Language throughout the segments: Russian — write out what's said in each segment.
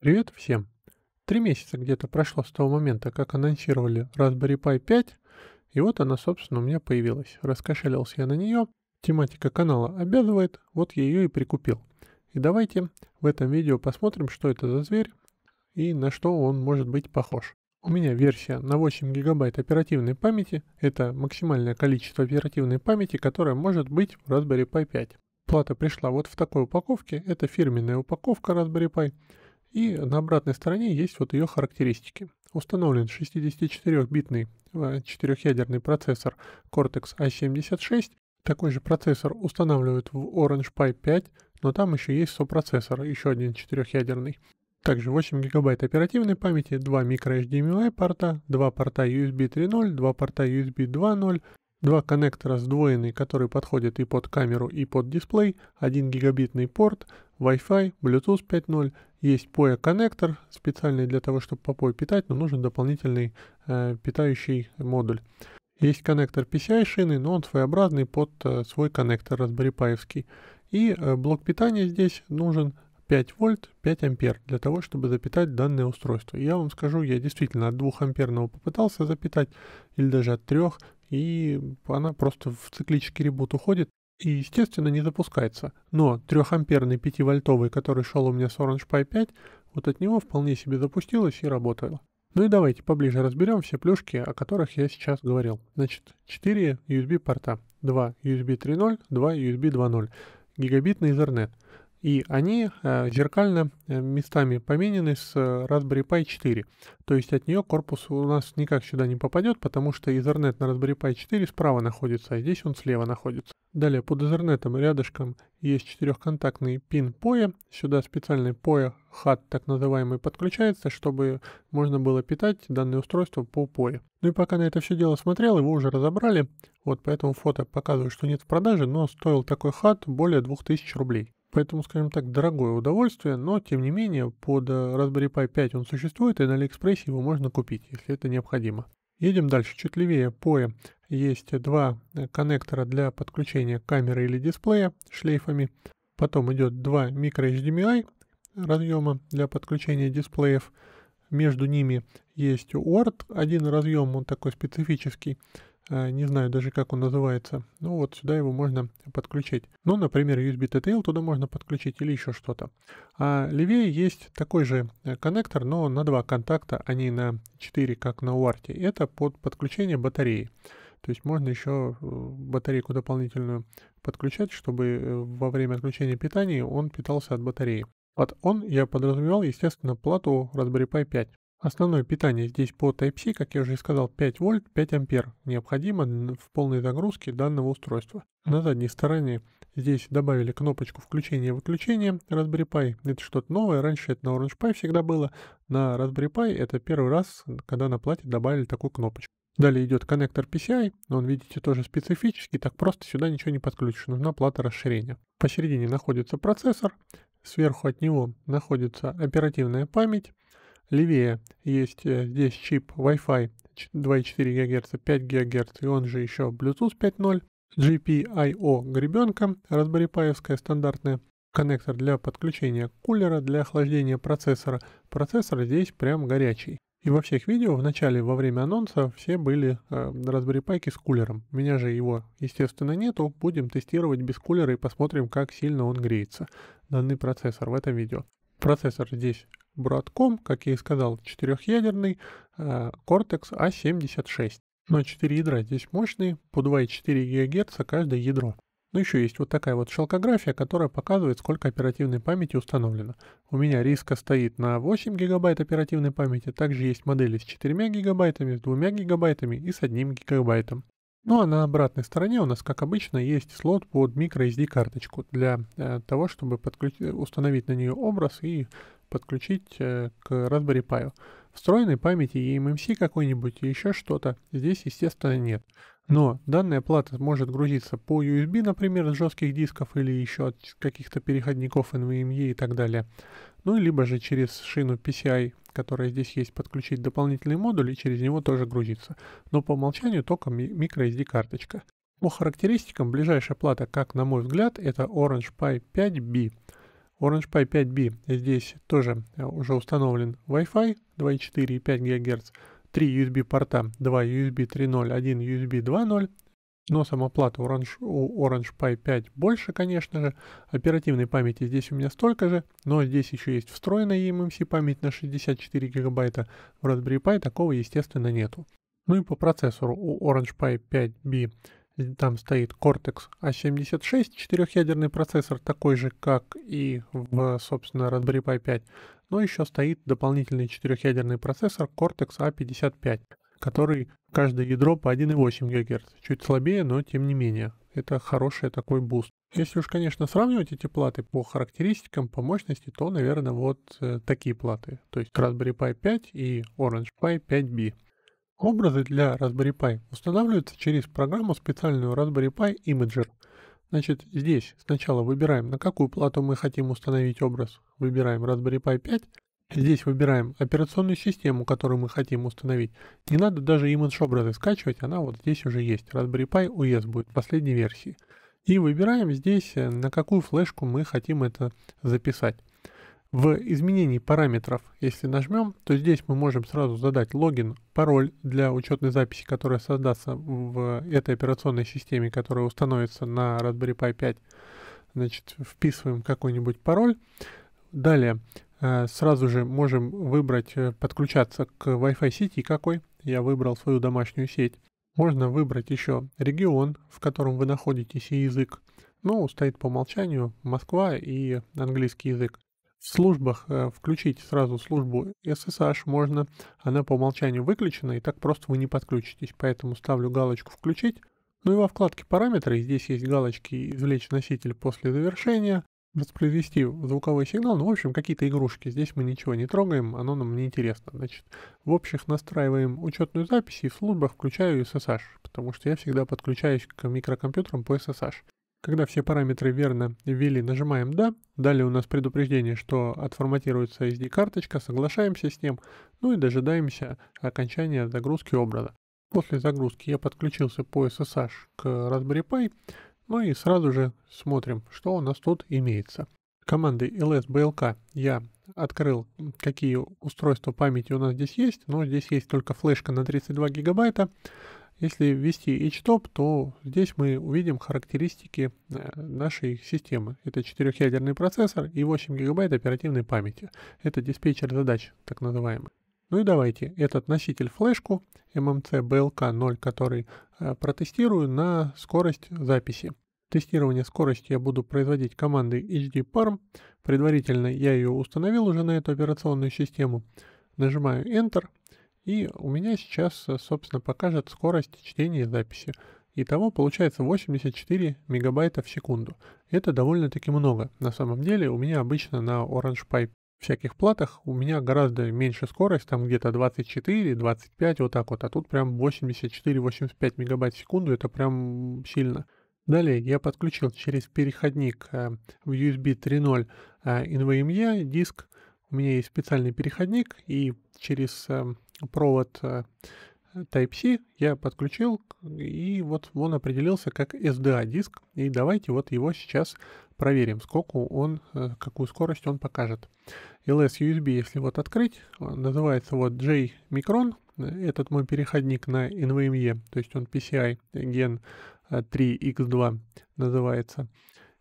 Привет всем! Три месяца где-то прошло с того момента, как анонсировали Raspberry Pi 5, и вот она, собственно, у меня появилась. Раскошелился я на нее, тематика канала обязывает, вот я ее и прикупил. И давайте в этом видео посмотрим, что это за зверь и на что он может быть похож. У меня версия на 8 гигабайт оперативной памяти, это максимальное количество оперативной памяти, которое может быть в Raspberry Pi 5. Плата пришла вот в такой упаковке, это фирменная упаковка Raspberry Pi. И на обратной стороне есть вот ее характеристики. Установлен 64-битный э, четырехъядерный процессор Cortex A76. Такой же процессор устанавливают в Orange Pi 5, но там еще есть сопроцессор, еще один четырехъядерный. Также 8 гигабайт оперативной памяти, 2 microHDMI порта, 2 порта USB 3.0, 2 порта USB 2.0, Два коннектора сдвоенные, которые подходят и под камеру, и под дисплей, 1 гигабитный порт, Wi-Fi, Bluetooth 5.0, есть POE коннектор специальный для того, чтобы по POE питать, но нужен дополнительный э, питающий модуль. Есть коннектор PCI шины, но он своеобразный под э, свой коннектор Raspberry Pi. И э, блок питания здесь нужен 5 вольт, 5 ампер для того, чтобы запитать данное устройство. Я вам скажу, я действительно от 2 амперного попытался запитать, или даже от 3, и она просто в циклический ребут уходит и, естественно, не запускается. Но 3-амперный 5-вольтовый, который шел у меня с Orange Pi 5, вот от него вполне себе запустилось и работало. Ну и давайте поближе разберем все плюшки, о которых я сейчас говорил. Значит, 4 USB порта, 2 USB 3.0, 2 USB 2.0, гигабитный Ethernet – и они э, зеркально э, местами поменены с э, Raspberry Pi 4. То есть от нее корпус у нас никак сюда не попадет, потому что Ethernet на Raspberry Pi 4 справа находится, а здесь он слева находится. Далее под Ethernet рядышком есть четырехконтактный пин POE. Сюда специальный POE HAT так называемый подключается, чтобы можно было питать данное устройство по POE. Ну и пока на это все дело смотрел, его уже разобрали. Вот поэтому фото показывает, что нет в продаже, но стоил такой HAT более 2000 рублей. Поэтому, скажем так, дорогое удовольствие, но тем не менее под э, Raspberry Pi 5 он существует, и на AliExpress его можно купить, если это необходимо. Едем дальше. Чуть левее POE есть два э, коннектора для подключения камеры или дисплея шлейфами. Потом идет два micro-HDMI разъема для подключения дисплеев. Между ними есть UART, один разъем, он такой специфический. Э, не знаю даже как он называется. Ну вот сюда его можно подключить. Ну, например, USB TTL туда можно подключить или еще что-то. А левее есть такой же э, коннектор, но на два контакта, а не на 4, как на UART. Это под подключение батареи. То есть можно еще э, батарейку дополнительную подключать, чтобы во время отключения питания он питался от батареи. Под он я подразумевал, естественно, плату Raspberry Pi 5. Основное питание здесь по Type-C, как я уже сказал, 5 вольт, 5 ампер. Необходимо в полной загрузке данного устройства. На задней стороне здесь добавили кнопочку включения-выключения Raspberry Pi. Это что-то новое, раньше это на Orange Pi всегда было. На Raspberry Pi это первый раз, когда на плате добавили такую кнопочку. Далее идет коннектор PCI, он, видите, тоже специфический, так просто сюда ничего не подключишь, нужна плата расширения. Посередине находится процессор, сверху от него находится оперативная память, Левее есть э, здесь чип Wi-Fi 2,4 ГГц, 5 ГГц, и он же еще Bluetooth 5.0, GPIO гребенка, Raspberry Pi стандартная, коннектор для подключения кулера, для охлаждения процессора. Процессор здесь прям горячий. И во всех видео в начале, во время анонса, все были э, Raspberry Pi с кулером. У меня же его, естественно, нету. Будем тестировать без кулера и посмотрим, как сильно он греется. Данный процессор в этом видео. Процессор здесь Broadcom, как я и сказал, четырехъядерный Cortex A76. Но 4 ядра здесь мощные, по 2,4 ГГц каждое ядро. Ну еще есть вот такая вот шелкография, которая показывает, сколько оперативной памяти установлено. У меня риска стоит на 8 гигабайт оперативной памяти, также есть модели с 4 гигабайтами, с 2 гигабайтами и с 1 гигабайтом. Ну а на обратной стороне у нас, как обычно, есть слот под microSD карточку для э, того, чтобы подключ... установить на нее образ и подключить э, к Raspberry Pi. Встроенной памяти eMMC какой-нибудь и еще что-то здесь, естественно, нет. Но данная плата может грузиться по USB, например, с жестких дисков или еще от каких-то переходников NVMe и так далее. Ну, либо же через шину PCI, которая здесь есть, подключить дополнительный модуль и через него тоже грузиться. Но по умолчанию только microSD карточка. По характеристикам ближайшая плата, как на мой взгляд, это Orange Pi 5B. Orange Pi 5B здесь тоже э, уже установлен Wi-Fi 2.4 и 5 ГГц, 3 USB порта, 2 USB 3.0, 1 USB 2.0, но самоплата Orange, у Orange Pi 5 больше, конечно же. Оперативной памяти здесь у меня столько же, но здесь еще есть встроенная eMMC память на 64 гигабайта. В Raspberry Pi такого, естественно, нету. Ну и по процессору у Orange Pi 5B там стоит Cortex A76, четырехъядерный процессор, такой же, как и в, собственно, Raspberry Pi 5. Но еще стоит дополнительный четырехъядерный процессор Cortex A55, который каждое ядро по 1,8 ГГц. Чуть слабее, но тем не менее. Это хороший такой буст. Если уж, конечно, сравнивать эти платы по характеристикам, по мощности, то, наверное, вот э, такие платы. То есть Raspberry Pi 5 и Orange Pi 5B. Образы для Raspberry Pi устанавливаются через программу специальную Raspberry Pi Imager. Значит, здесь сначала выбираем, на какую плату мы хотим установить образ. Выбираем Raspberry Pi 5. Здесь выбираем операционную систему, которую мы хотим установить. Не надо даже image образы скачивать, она вот здесь уже есть. Raspberry Pi OS будет последней версии. И выбираем здесь, э, на какую флешку мы хотим это записать. В изменении параметров, если нажмем, то здесь мы можем сразу задать логин, пароль для учетной записи, которая создастся в этой операционной системе, которая установится на Raspberry Pi 5. Значит, вписываем какой-нибудь пароль. Далее э, сразу же можем выбрать э, подключаться к Wi-Fi сети какой. Я выбрал свою домашнюю сеть. Можно выбрать еще регион, в котором вы находитесь, и язык. Ну, стоит по умолчанию Москва и английский язык. В службах э, включить сразу службу SSH можно, она по умолчанию выключена, и так просто вы не подключитесь, поэтому ставлю галочку «Включить». Ну и во вкладке «Параметры» здесь есть галочки «Извлечь носитель после завершения», воспроизвести звуковой сигнал, ну, в общем, какие-то игрушки. Здесь мы ничего не трогаем, оно нам не интересно. Значит, в общих настраиваем учетную запись и в службах включаю SSH, потому что я всегда подключаюсь к микрокомпьютерам по SSH. Когда все параметры верно ввели, нажимаем «Да». Далее у нас предупреждение, что отформатируется SD-карточка, соглашаемся с ним, ну и дожидаемся окончания загрузки образа. После загрузки я подключился по SSH к Raspberry Pi, ну и сразу же смотрим, что у нас тут имеется. Командой lsblk я открыл, какие устройства памяти у нас здесь есть, но здесь есть только флешка на 32 гигабайта, если ввести HTOP, то здесь мы увидим характеристики э, нашей системы. Это четырехъядерный процессор и 8 гигабайт оперативной памяти. Это диспетчер задач, так называемый. Ну и давайте этот носитель флешку MMC BLK 0, который э, протестирую на скорость записи. Тестирование скорости я буду производить командой HDParm. Предварительно я ее установил уже на эту операционную систему. Нажимаю Enter – и у меня сейчас, э, собственно, покажет скорость чтения и записи. Итого получается 84 мегабайта в секунду. Это довольно-таки много. На самом деле у меня обычно на Orange Pi всяких платах у меня гораздо меньше скорость, там где-то 24, 25, вот так вот, а тут прям 84-85 мегабайт в секунду, это прям сильно. Далее я подключил через переходник э, в USB 3.0 э, NVMe диск, у меня есть специальный переходник, и через провод э, Type-C я подключил, и вот он определился как SDA диск. И давайте вот его сейчас проверим, сколько он, э, какую скорость он покажет. LS USB, если вот открыть, называется вот J-Micron. Этот мой переходник на NVMe, то есть он PCI Gen 3X2 называется.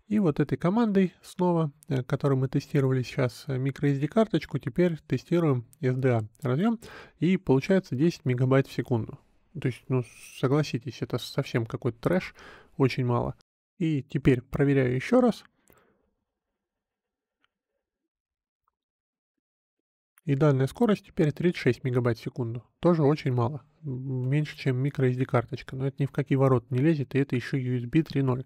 И вот этой командой снова, э, которую мы тестировали сейчас, э, microSD карточку, теперь тестируем SDA разъем, и получается 10 мегабайт в секунду. То есть, ну, согласитесь, это совсем какой-то трэш, очень мало. И теперь проверяю еще раз. И данная скорость теперь 36 мегабайт в секунду. Тоже очень мало. Меньше, чем microSD карточка. Но это ни в какие ворота не лезет, и это еще USB 3.0.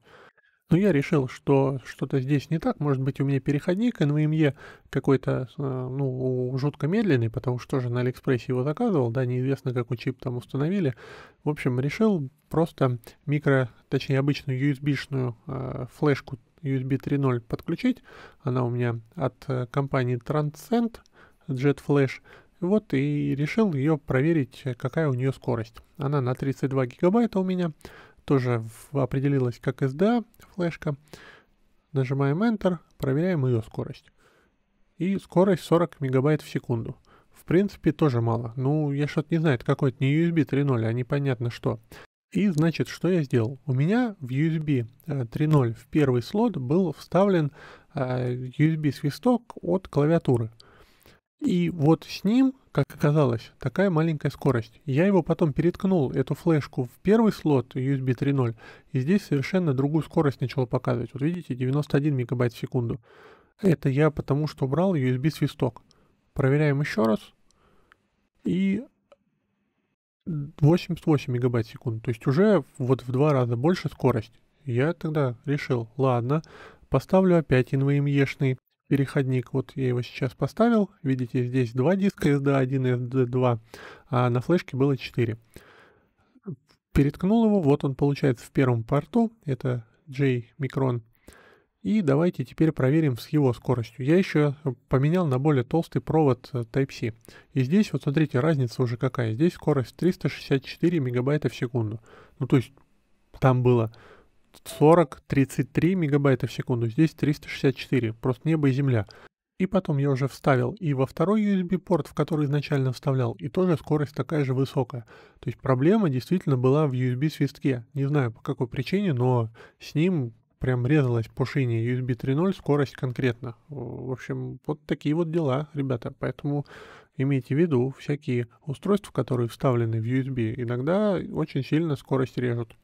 Но я решил, что что-то здесь не так. Может быть, у меня переходник NVMe какой-то, э, ну, жутко медленный, потому что тоже на Алиэкспрессе его заказывал, да, неизвестно, какой чип там установили. В общем, решил просто микро, точнее, обычную USB-шную э, флешку USB 3.0 подключить. Она у меня от э, компании Transcend Jet Flash. Вот и решил ее проверить, какая у нее скорость. Она на 32 гигабайта у меня тоже определилась как SDA флешка. Нажимаем Enter, проверяем ее скорость. И скорость 40 мегабайт в секунду. В принципе, тоже мало. Ну, я что-то не знаю, это какой-то не USB 3.0, а непонятно что. И значит, что я сделал? У меня в USB 3.0 э, в первый слот был вставлен э, USB-свисток от клавиатуры. И вот с ним, как оказалось, такая маленькая скорость. Я его потом переткнул, эту флешку, в первый слот USB 3.0, и здесь совершенно другую скорость начал показывать. Вот видите, 91 мегабайт в секунду. Это я потому что убрал USB-свисток. Проверяем еще раз. И 88 мегабайт в секунду. То есть уже вот в два раза больше скорость. Я тогда решил, ладно, поставлю опять NVMe-шный переходник. Вот я его сейчас поставил. Видите, здесь два диска SD1 и SD2, а на флешке было 4. Переткнул его, вот он получается в первом порту. Это J Micron. И давайте теперь проверим с его скоростью. Я еще поменял на более толстый провод э, Type-C. И здесь, вот смотрите, разница уже какая. Здесь скорость 364 мегабайта в секунду. Ну, то есть там было 40-33 мегабайта в секунду, здесь 364, просто небо и земля. И потом я уже вставил и во второй USB-порт, в который изначально вставлял, и тоже скорость такая же высокая. То есть проблема действительно была в USB-свистке. Не знаю по какой причине, но с ним прям резалась по шине USB 3.0 скорость конкретно. В общем, вот такие вот дела, ребята. Поэтому имейте в виду, всякие устройства, которые вставлены в USB, иногда очень сильно скорость режут.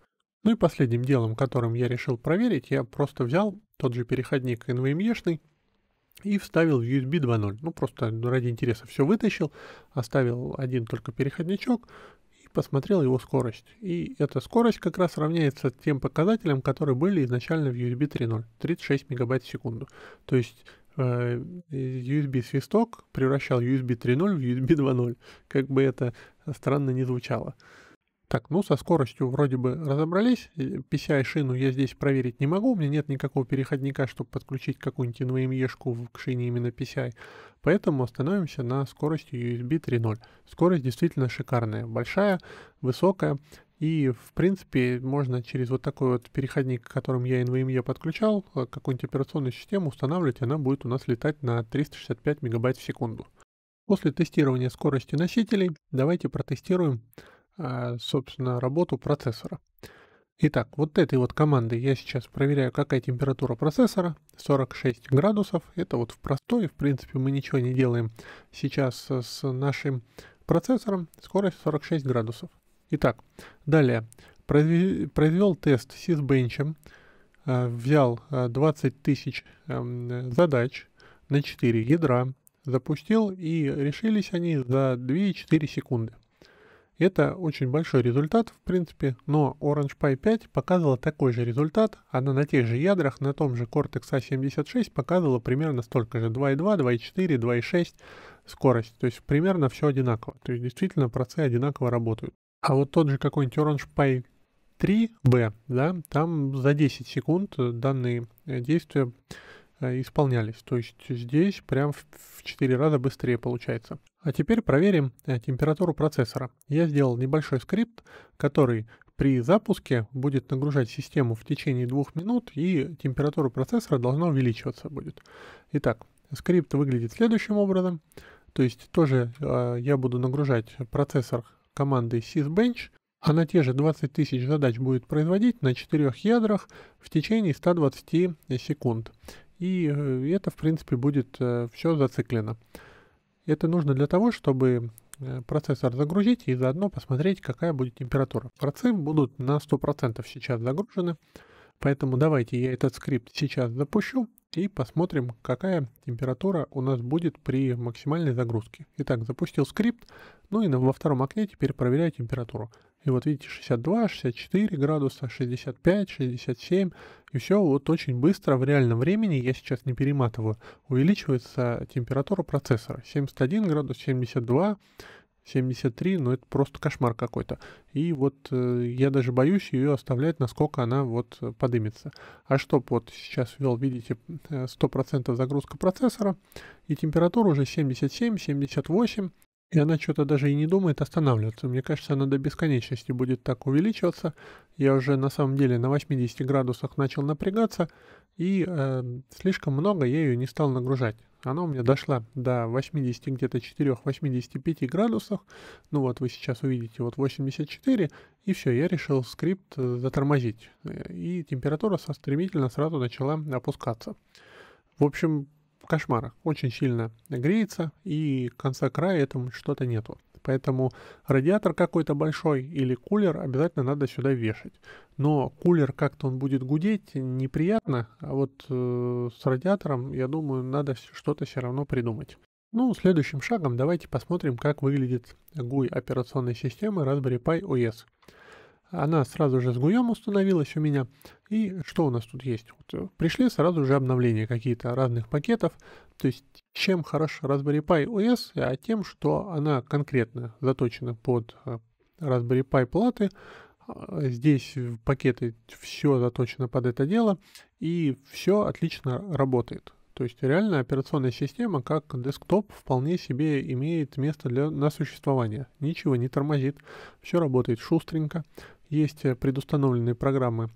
Ну и последним делом, которым я решил проверить, я просто взял тот же переходник NVMe-шный и вставил в USB 2.0. Ну, просто ради интереса все вытащил, оставил один только переходничок и посмотрел его скорость. И эта скорость как раз равняется тем показателям, которые были изначально в USB 3.0, 36 мегабайт в секунду. То есть э, USB-свисток превращал USB 3.0 в USB 2.0, как бы это странно не звучало. Так, ну со скоростью вроде бы разобрались. PCI-шину я здесь проверить не могу. У меня нет никакого переходника, чтобы подключить какую-нибудь NVMe-шку к шине именно PCI. Поэтому остановимся на скорости USB 3.0. Скорость действительно шикарная. Большая, высокая. И, в принципе, можно через вот такой вот переходник, которым я NVMe подключал, э, какую-нибудь операционную систему устанавливать, она будет у нас летать на 365 мегабайт в секунду. После тестирования скорости носителей давайте протестируем собственно, работу процессора. Итак, вот этой вот командой я сейчас проверяю, какая температура процессора. 46 градусов. Это вот в простой, в принципе, мы ничего не делаем сейчас с нашим процессором. Скорость 46 градусов. Итак, далее. Произвел тест Sysbench. А, взял 20 а, тысяч эм, задач на 4 ядра. Запустил и решились они за 2,4 секунды. Это очень большой результат, в принципе, но Orange Pi 5 показывала такой же результат. Она на тех же ядрах, на том же Cortex A76 показывала примерно столько же. 2.2, 2.4, 2.6 скорость. То есть примерно все одинаково. То есть действительно процессы одинаково работают. А вот тот же какой-нибудь Orange Pi 3B, да, там за 10 секунд данные э, действия исполнялись. То есть здесь прям в 4 раза быстрее получается. А теперь проверим э, температуру процессора. Я сделал небольшой скрипт, который при запуске будет нагружать систему в течение двух минут, и температура процессора должна увеличиваться будет. Итак, скрипт выглядит следующим образом. То есть тоже э, я буду нагружать процессор командой sysbench, а на те же 20 тысяч задач будет производить на четырех ядрах в течение 120 секунд. И э, это, в принципе, будет э, все зациклено. Это нужно для того, чтобы э, процессор загрузить и заодно посмотреть, какая будет температура. Процессы будут на 100% сейчас загружены, поэтому давайте я этот скрипт сейчас запущу и посмотрим, какая температура у нас будет при максимальной загрузке. Итак, запустил скрипт, ну и во втором окне теперь проверяю температуру. И вот видите, 62, 64 градуса, 65, 67. И все вот очень быстро в реальном времени, я сейчас не перематываю, увеличивается температура процессора. 71 градус, 72, 73, ну это просто кошмар какой-то. И вот э, я даже боюсь ее оставлять, насколько она вот подымется. А чтоб вот сейчас ввел, видите, 100% загрузка процессора, и температура уже 77, 78, и она что-то даже и не думает останавливаться. Мне кажется, она до бесконечности будет так увеличиваться. Я уже на самом деле на 80 градусах начал напрягаться. и э, слишком много я ее не стал нагружать. Она у меня дошла до 80 где-то 4-85 градусов. Ну вот вы сейчас увидите вот 84. И все, я решил скрипт э, затормозить. И температура стремительно сразу начала опускаться. В общем, кошмар. Очень сильно греется и конца края этому что-то нету. Поэтому радиатор какой-то большой или кулер обязательно надо сюда вешать. Но кулер как-то он будет гудеть неприятно, а вот э, с радиатором, я думаю, надо что-то все равно придумать. Ну, следующим шагом давайте посмотрим, как выглядит GUI операционной системы Raspberry Pi OS. Она сразу же с гуем установилась у меня. И что у нас тут есть? Вот э, пришли сразу же обновления какие-то разных пакетов. То есть чем хорош Raspberry Pi OS? А тем, что она конкретно заточена под э, Raspberry Pi платы. А, здесь пакеты все заточено под это дело. И все отлично работает. То есть реально операционная система, как десктоп, вполне себе имеет место для, на существование. Ничего не тормозит, все работает шустренько. Есть э, предустановленные программы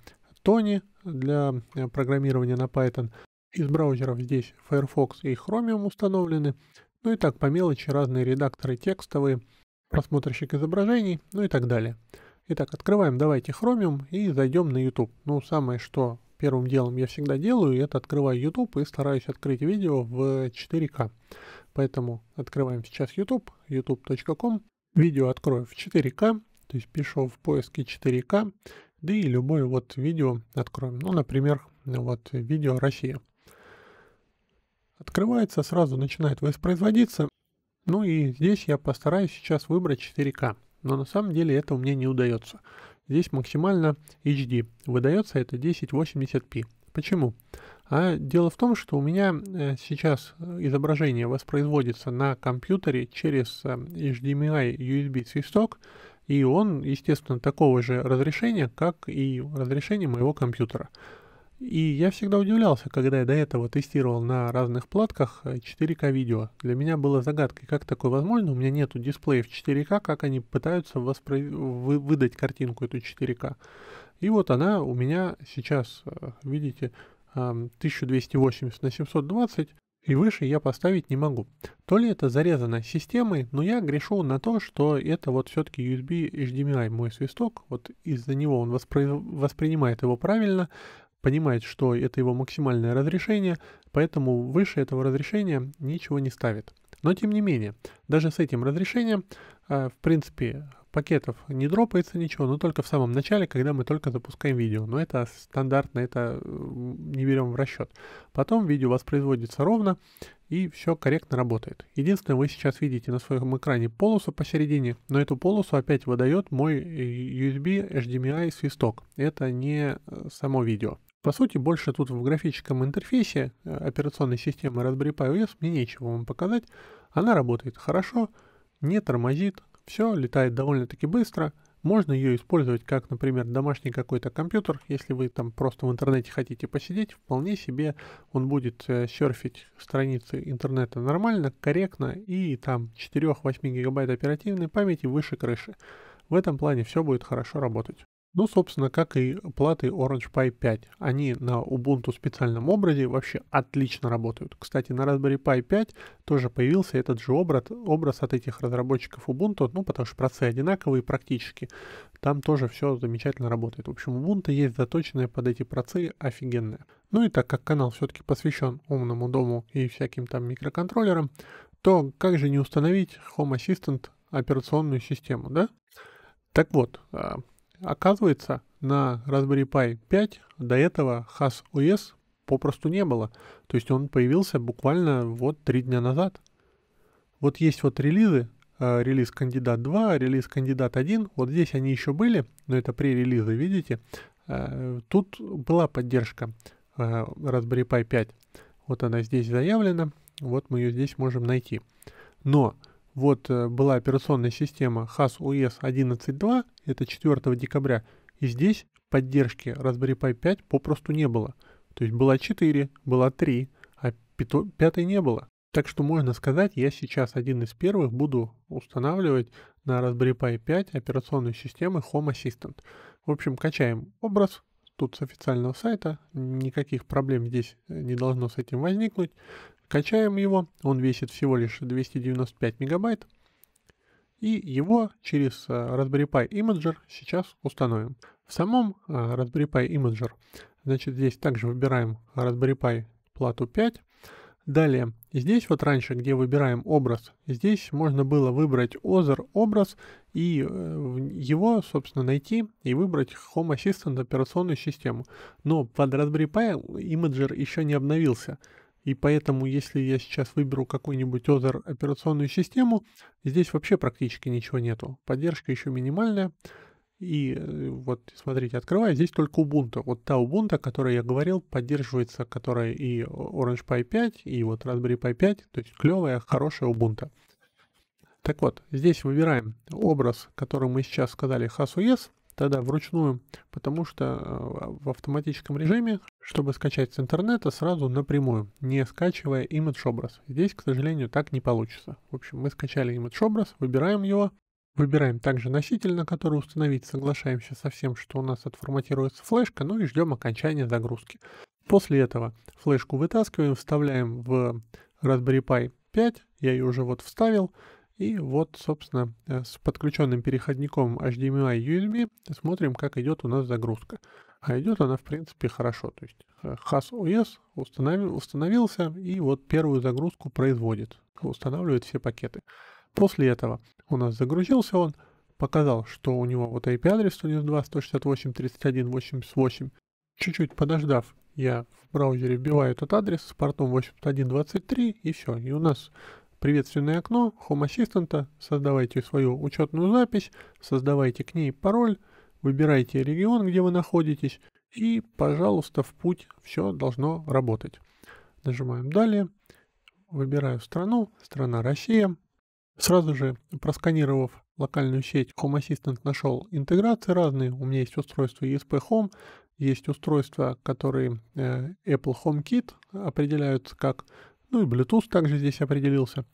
Tony для э, программирования на Python. Из браузеров здесь Firefox и Chromium установлены. Ну и так, по мелочи, разные редакторы текстовые, просмотрщик изображений, ну и так далее. Итак, открываем давайте Chromium и зайдем на YouTube. Ну, самое что первым делом я всегда делаю, это открываю YouTube и стараюсь открыть видео в 4К. Поэтому открываем сейчас YouTube, youtube.com. Видео открою в 4К, то есть пишу в поиске 4К, да и любое вот видео откроем. Ну, например, вот видео Россия. Открывается, сразу начинает воспроизводиться. Ну и здесь я постараюсь сейчас выбрать 4К. Но на самом деле это меня не удается. Здесь максимально HD. Выдается это 1080p. Почему? А дело в том, что у меня э, сейчас изображение воспроизводится на компьютере через э, HDMI USB свисток, и он, естественно, такого же разрешения, как и разрешение моего компьютера. И я всегда удивлялся, когда я до этого тестировал на разных платках 4К видео. Для меня было загадкой, как такое возможно. У меня нету дисплеев 4К, как они пытаются воспро... вы... выдать картинку эту 4К. И вот она у меня сейчас, э, видите, 1280 на 720 и выше я поставить не могу. То ли это зарезано системой, но я грешу на то, что это вот все-таки USB HDMI мой свисток, вот из-за него он воспри... воспринимает его правильно, понимает, что это его максимальное разрешение, поэтому выше этого разрешения ничего не ставит. Но тем не менее, даже с этим разрешением, э, в принципе, пакетов не дропается ничего, но только в самом начале, когда мы только запускаем видео. Но это стандартно, это не берем в расчет. Потом видео воспроизводится ровно, и все корректно работает. Единственное, вы сейчас видите на своем экране полосу посередине, но эту полосу опять выдает мой USB HDMI свисток. Это не э, само видео. По сути, больше тут в графическом интерфейсе э, операционной системы Raspberry Pi OS мне нечего вам показать. Она работает хорошо, не тормозит, все летает довольно-таки быстро. Можно ее использовать как, например, домашний какой-то компьютер. Если вы там просто в интернете хотите посидеть, вполне себе он будет э, серфить страницы интернета нормально, корректно и там 4-8 гигабайт оперативной памяти выше крыши. В этом плане все будет хорошо работать. Ну, собственно, как и платы Orange Pi 5. Они на Ubuntu специальном образе вообще отлично работают. Кстати, на Raspberry Pi 5 тоже появился этот же образ, образ от этих разработчиков Ubuntu, ну, потому что процессы одинаковые практически. Там тоже все замечательно работает. В общем, Ubuntu есть заточенная под эти процессы офигенная. Ну и так как канал все-таки посвящен умному дому и всяким там микроконтроллерам, то как же не установить Home Assistant операционную систему, да? Так вот, а, Оказывается, на Raspberry Pi 5 до этого HAS OS попросту не было. То есть он появился буквально вот три дня назад. Вот есть вот релизы, э, релиз кандидат 2, релиз кандидат 1. Вот здесь они еще были, но это pre-релизы, видите. Э, тут была поддержка э, Raspberry Pi 5. Вот она здесь заявлена, вот мы ее здесь можем найти. Но вот э, была операционная система HAS OS 11.2, это 4 декабря, и здесь поддержки Raspberry Pi 5 попросту не было. То есть была 4, была 3, а 5 не было. Так что можно сказать, я сейчас один из первых буду устанавливать на Raspberry Pi 5 операционную систему Home Assistant. В общем, качаем образ, тут с официального сайта, никаких проблем здесь э, не должно с этим возникнуть. Качаем его, он весит всего лишь 295 мегабайт. И его через э, Raspberry Pi Imager сейчас установим. В самом э, Raspberry Pi Imager, значит, здесь также выбираем Raspberry Pi плату 5. Далее, здесь вот раньше, где выбираем образ, здесь можно было выбрать Other образ и э, его, собственно, найти и выбрать Home Assistant операционную систему. Но под Raspberry Pi Imager еще не обновился. И поэтому, если я сейчас выберу какую-нибудь Other операционную систему, здесь вообще практически ничего нету. Поддержка еще минимальная. И э, вот, смотрите, открываю, здесь только Ubuntu. Вот та Ubuntu, о которой я говорил, поддерживается, которая и Orange Pi 5, и вот Raspberry Pi 5, то есть клевая, хорошая Ubuntu. Так вот, здесь выбираем образ, который мы сейчас сказали, HasOS, тогда вручную, потому что э, в автоматическом режиме, чтобы скачать с интернета, сразу напрямую, не скачивая image образ. Здесь, к сожалению, так не получится. В общем, мы скачали image образ, выбираем его, Выбираем также носитель, на который установить, соглашаемся со всем, что у нас отформатируется флешка, ну и ждем окончания загрузки. После этого флешку вытаскиваем, вставляем в Raspberry Pi 5, я ее уже вот вставил, и вот, собственно, э, с подключенным переходником HDMI USB смотрим, как идет у нас загрузка. А идет она, в принципе, хорошо. То есть HAS э, OS установил, установился и вот первую загрузку производит, устанавливает все пакеты. После этого у нас загрузился он, показал, что у него вот IP-адрес 192.168.31.88. Чуть-чуть подождав, я в браузере вбиваю этот адрес с портом 81.23 и все. И у нас приветственное окно Home Assistant. Создавайте свою учетную запись, создавайте к ней пароль, выбирайте регион, где вы находитесь и, пожалуйста, в путь все должно работать. Нажимаем «Далее», выбираю страну, страна Россия, Сразу же, просканировав локальную сеть, Home Assistant нашел интеграции разные. У меня есть устройство ESP Home, есть устройства, которые э, Apple HomeKit определяются как, ну и Bluetooth также здесь определился.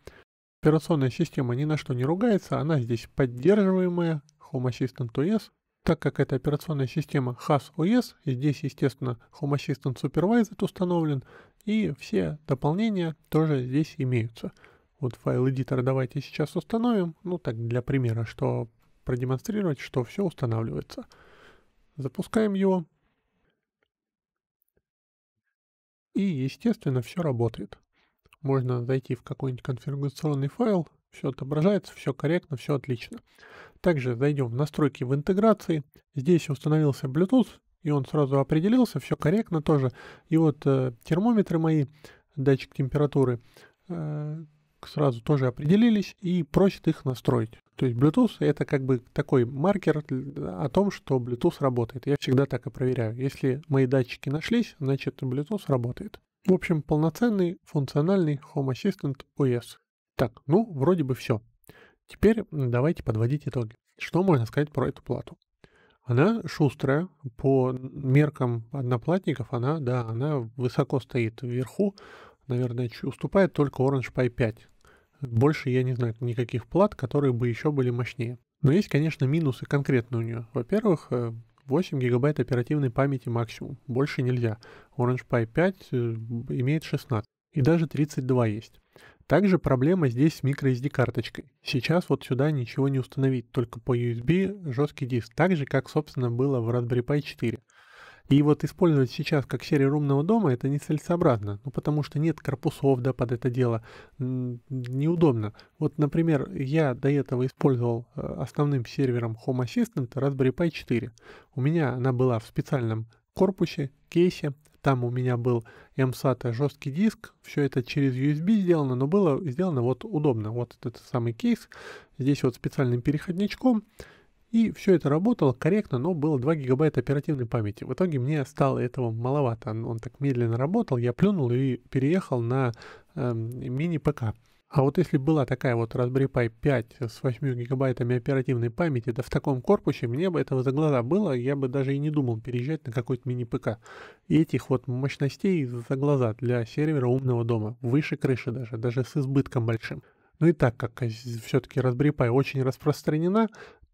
Операционная система ни на что не ругается, она здесь поддерживаемая, Home Assistant OS. Так как это операционная система HAS OS, здесь, естественно, Home Assistant Supervised установлен, и все дополнения тоже здесь имеются. Вот файл эдитора давайте сейчас установим. Ну так, для примера, что продемонстрировать, что все устанавливается. Запускаем его. И, естественно, все работает. Можно зайти в какой-нибудь конфигурационный файл, все отображается, все корректно, все отлично. Также зайдем в настройки в интеграции. Здесь установился Bluetooth, и он сразу определился, все корректно тоже. И вот э, термометры мои, датчик температуры, э, сразу тоже определились и просит их настроить. То есть Bluetooth это как бы такой маркер о том, что Bluetooth работает. Я всегда так и проверяю. Если мои датчики нашлись, значит Bluetooth работает. В общем, полноценный функциональный Home Assistant OS. Так, ну, вроде бы все. Теперь давайте подводить итоги. Что можно сказать про эту плату? Она шустрая, по меркам одноплатников, она, да, она высоко стоит вверху, наверное, уступает только Orange Pi 5. Больше я не знаю никаких плат, которые бы еще были мощнее. Но есть, конечно, минусы конкретно у нее. Во-первых, 8 э, гигабайт оперативной памяти максимум. Больше нельзя. Orange Pi 5 э, имеет 16. И даже 32 есть. Также проблема здесь с microSD карточкой. Сейчас вот сюда ничего не установить, только по USB жесткий диск. Так же, как, собственно, было в Raspberry Pi 4. И вот использовать сейчас как серию умного дома это нецелесообразно, ну потому что нет корпусов да, под это дело, неудобно. Вот, например, я до этого использовал э, основным сервером Home Assistant Raspberry Pi 4. У меня она была в специальном корпусе, кейсе, там у меня был MSATA жесткий диск, все это через USB сделано, но было сделано вот удобно. Вот этот самый кейс, здесь вот специальным переходничком, и все это работало корректно, но было 2 гигабайта оперативной памяти. В итоге мне стало этого маловато. Он, он так медленно работал, я плюнул и переехал на э, мини-ПК. А вот если была такая вот Raspberry Pi 5 с 8 гигабайтами оперативной памяти, да в таком корпусе, мне бы этого за глаза было, я бы даже и не думал переезжать на какой-то мини-ПК. И этих вот мощностей за глаза для сервера умного дома, выше крыши даже, даже с избытком большим. Ну и так как все-таки Raspberry Pi очень распространена,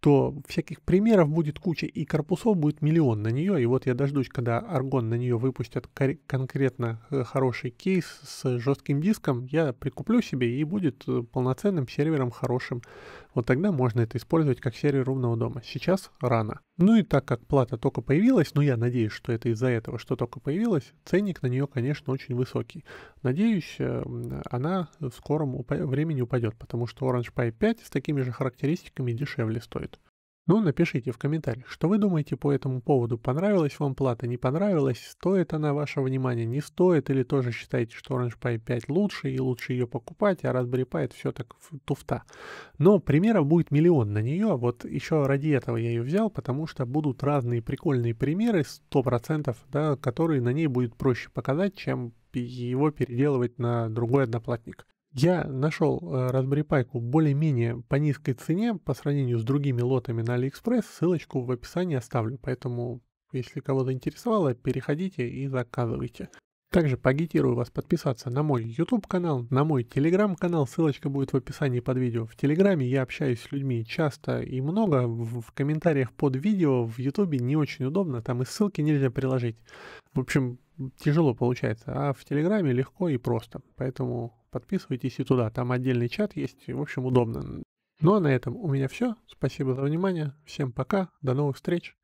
то всяких примеров будет куча, и корпусов будет миллион на нее. И вот я дождусь, когда Argon на нее выпустят конкретно э, хороший кейс с жестким диском, я прикуплю себе и будет э, полноценным сервером хорошим. Вот тогда можно это использовать как сервер умного дома. Сейчас рано. Ну и так как плата только появилась, ну я надеюсь, что это из-за этого, что только появилась, ценник на нее, конечно, очень высокий. Надеюсь, э, она в скором времени упадет, потому что Orange Pi 5 с такими же характеристиками дешевле стоит. Ну, напишите в комментариях, что вы думаете по этому поводу. Понравилась вам плата, не понравилась, стоит она вашего внимания, не стоит, или тоже считаете, что Orange Pi 5 лучше и лучше ее покупать, а Raspberry Pi это все так туфта. Но примеров будет миллион на нее, вот еще ради этого я ее взял, потому что будут разные прикольные примеры, 100%, да, которые на ней будет проще показать, чем его переделывать на другой одноплатник. Я нашел э, Raspberry Pi более-менее по низкой цене по сравнению с другими лотами на AliExpress. Ссылочку в описании оставлю, поэтому если кого-то интересовало, переходите и заказывайте. Также поагитирую вас подписаться на мой YouTube канал, на мой Telegram канал, ссылочка будет в описании под видео. В Телеграме я общаюсь с людьми часто и много, в комментариях под видео в YouTube не очень удобно, там и ссылки нельзя приложить. В общем, тяжело получается, а в Телеграме легко и просто, поэтому подписывайтесь и туда, там отдельный чат есть, в общем, удобно. Ну а на этом у меня все, спасибо за внимание, всем пока, до новых встреч.